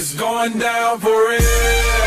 It's going down for real.